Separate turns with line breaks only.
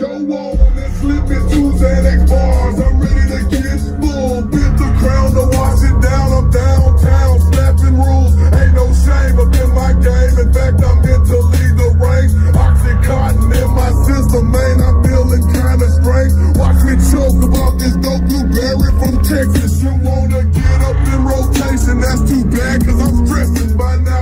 Go on and slip into Xanax bars. I'm ready to get full. Bit the crown to wash it down. I'm downtown, snapping rules. Ain't no shame up in my game. In fact, I'm meant to lead the race. Oxycontin in my system, man. I'm feeling kinda strange. Watch me choke about this dope blueberry from Texas. You wanna get up in rotation? That's too bad, cause I'm stressing by now.